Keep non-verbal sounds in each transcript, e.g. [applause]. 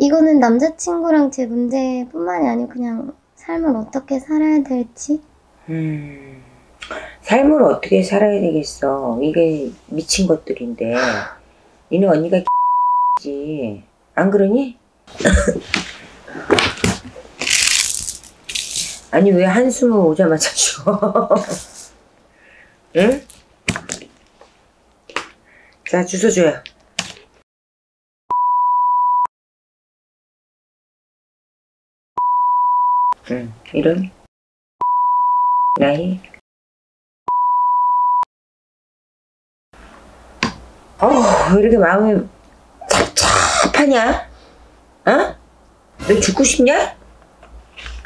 이거는 남자친구랑 제 문제뿐만이 아니고 그냥 삶을 어떻게 살아야 될지 음, 삶을 어떻게 살아야 되겠어. 이게 미친 것들인데. 니는 언니가 지. 안 그러니? [laughs] 아니, 왜 한숨을 오자마자 쉬어? [laughs] 응? 자, 주소 줘요. 응, 이름? 나이? 어, 왜 이렇게 마음이 찹찹하냐? 어? 너 죽고 싶냐?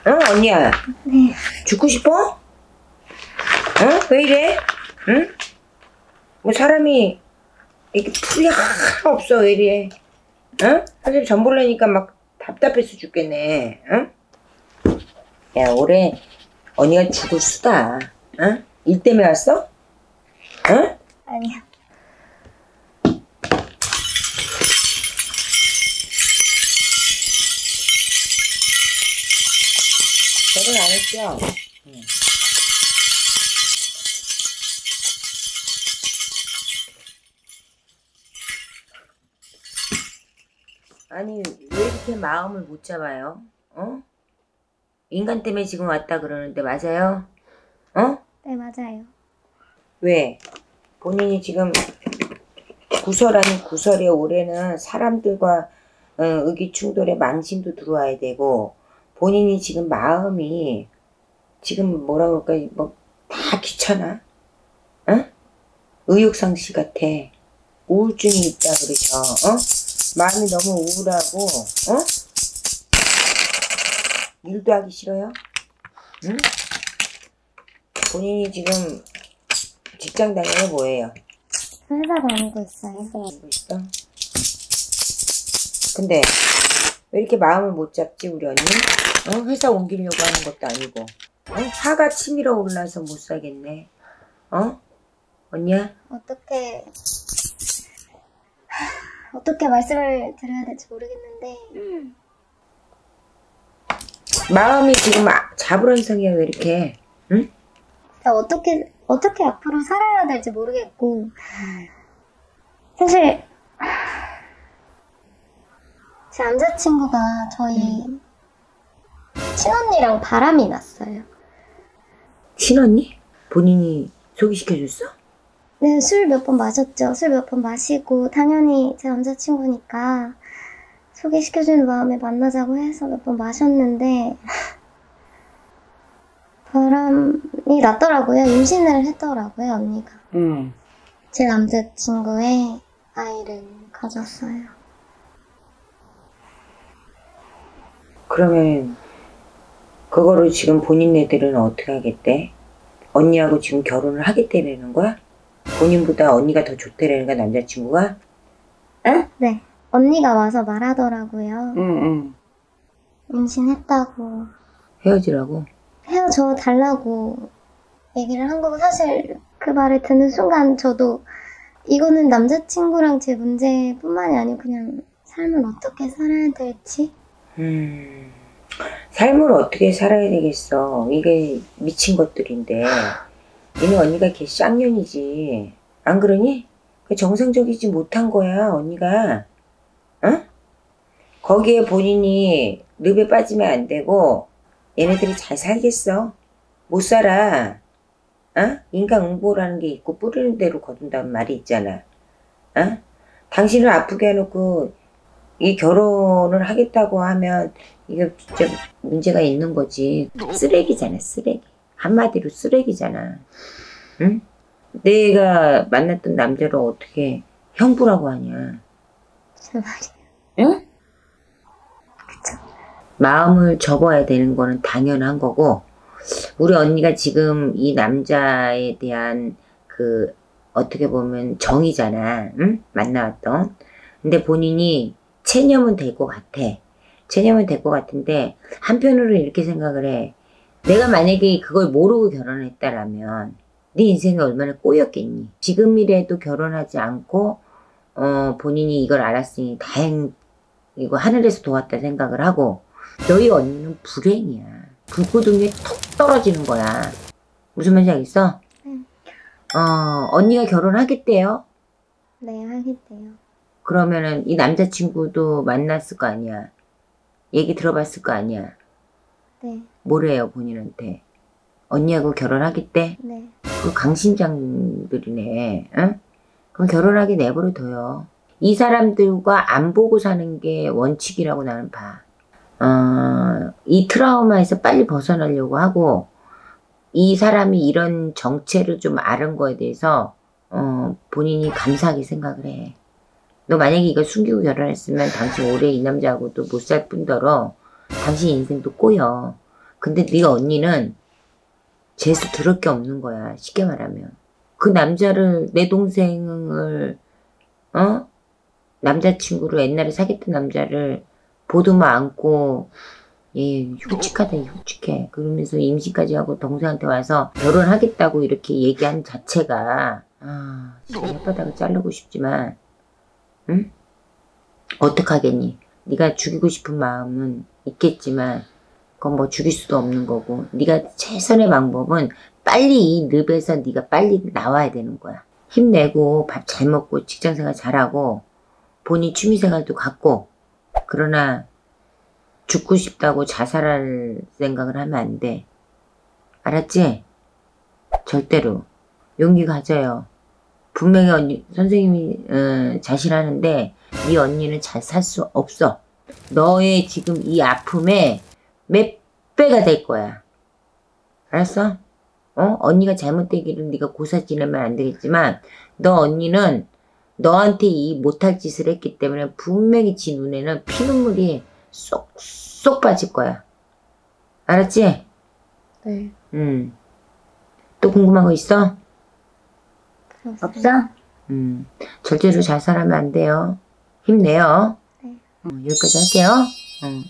어, 언니야? 네. 죽고 싶어? 어? 왜 이래? 응? 뭐 사람이 이렇게 풀이 하나 없어, 왜 이래? 어? 사실 전 볼래니까 막 답답해서 죽겠네, 응? 야, 올해 언니가 죽을 수다, 어? 일 때문에 왔어? 어? 아니요. 결혼 안 했죠? 응. 아니 왜 이렇게 마음을 못 잡아요? 어? 인간 때문에 지금 왔다 그러는데 맞아요? 어? 네, 맞아요. 왜? 본인이 지금 구설 아닌 구설에 올해는 사람들과 어, 의기 충돌에 망신도 들어와야 되고 본인이 지금 마음이 지금 뭐라 그럴까 뭐다 귀찮아? 어? 의욕상실 같아. 우울증이 있다 그러죠. 어? 마음이 너무 우울하고 어? 일도 하기 싫어요? 응? 본인이 지금 직장 다니는 뭐예요? 회사 다니고 있어요. 알고 있어? 근데 왜 이렇게 마음을 못 잡지 우리 언니? 어? 회사 옮기려고 하는 것도 아니고 어? 화가 치밀어 올라서 못 사겠네 어? 언니야? 어떻게 어떻게 말씀을 드려야 될지 모르겠는데 마음이 지금 아- 자불안성이야 왜 이렇게 응? 어떻게 어떻게 앞으로 살아야 될지 모르겠고 사실 제 남자친구가 저희 친언니랑 바람이 났어요. 친언니? 본인이 소개시켜 줬어? 네, 술 몇 번 마셨죠. 술 몇 번 마시고 당연히 제 남자친구니까 소개시켜주는 마음에 만나자고 해서 몇 번 마셨는데 바람이 났더라고요. 임신을 했더라고요, 언니가. 응제 남자친구의 아이를 가졌어요. 그러면 그거를 지금 본인네들은 어떻게 하겠대? 언니하고 지금 결혼을 하겠다라는 거야? 본인보다 언니가 더 좋다라는 거야 남자친구가? 네, 언니가 와서 말하더라고요. 응 응 임신했다고 헤어지라고? 헤어져 달라고 얘기를 한 거고 사실 그 말을 듣는 순간 저도 이거는 남자친구랑 제 문제뿐만이 아니고 그냥 삶을 어떻게 살아야 될지 음, 삶을 어떻게 살아야 되겠어. 이게 미친 것들인데. 얘는 언니가 걔 쌍년이지. 안 그러니? 그 정상적이지 못한 거야, 언니가. 어? 거기에 본인이 늪에 빠지면 안 되고, 얘네들이 잘 살겠어. 못 살아. 어? 인간응보라는 게 있고, 뿌리는 대로 거둔다는 말이 있잖아. 어? 당신을 아프게 해놓고, 이 결혼을 하겠다고 하면 이게 진짜 문제가 있는 거지. 쓰레기잖아, 쓰레기. 한마디로 쓰레기잖아. 응? 내가 만났던 남자를 어떻게 형부라고 하냐. 제 말이 응? 마음을 접어야 되는 거는 당연한 거고, 우리 언니가 지금 이 남자에 대한 그, 어떻게 보면 정이잖아. 응? 만나왔던. 근데 본인이 체념은 될 것 같아. 체념은 될 것 같은데, 한편으로 이렇게 생각을 해. 내가 만약에 그걸 모르고 결혼을 했다라면, 네 인생이 얼마나 꼬였겠니? 지금이라도 결혼하지 않고, 어, 본인이 이걸 알았으니 다행인 이거 하늘에서 도왔다 생각을 하고 너희 언니는 불행이야. 불구덩이에 톡 떨어지는 거야. 무슨 말인지 알겠어? 응. 어, 언니가 결혼하겠대요. 네, 하겠대요. 그러면은 이 남자친구도 만났을 거 아니야. 얘기 들어봤을 거 아니야. 네, 뭐래요, 본인한테. 언니하고 결혼하겠대? 네. 그 강심장들이네. 응? 그럼 결혼하게 내버려 둬요. 이 사람들과 안 보고 사는 게 원칙이라고 나는 봐. 어, 이 트라우마에서 빨리 벗어나려고 하고 이 사람이 이런 정체를 좀 아는 거에 대해서 어, 본인이 감사하게 생각을 해. 너 만약에 이거 숨기고 결혼했으면 당신 올해 이 남자하고도 못 살 뿐더러 당신 인생도 꼬여. 근데 네가 언니는 재수 들을 게 없는 거야. 쉽게 말하면. 그 남자를, 내 동생을, 어? 남자친구로 옛날에 사귀었던 남자를 보도만 안고, 얘 흉측하다, 흉측해. 그러면서 임신까지 하고 동생한테 와서 결혼하겠다고 이렇게 얘기한 자체가, 아, 혓바닥을 자르고 싶지만, 응? 어떡하겠니? 네가 죽이고 싶은 마음은 있겠지만, 그건 뭐 죽일 수도 없는 거고 네가 최선의 방법은 빨리 이 늪에서 네가 빨리 나와야 되는 거야. 힘내고 밥 잘 먹고 직장생활 잘하고 본인 취미생활도 갖고 그러나 죽고 싶다고 자살할 생각을 하면 안 돼. 알았지? 절대로 용기 가져요. 분명히 언니 선생님이 어, 자신하는데 네 언니는 잘 살 수 없어. 너의 지금 이 아픔에 몇 배가 될 거야. 알았어? 어? 언니가 잘못되기를 네가 고사 지내면 안 되겠지만 너 언니는 너한테 이 못할 짓을 했기 때문에 분명히 지 눈에는 피눈물이 쏙쏙 빠질 거야. 알았지? 네. 음. 또 궁금한 거 있어? 없어? 음. 절대로 잘 살아면 안 돼요. 힘내요. 네. 어, 여기까지 할게요. 음.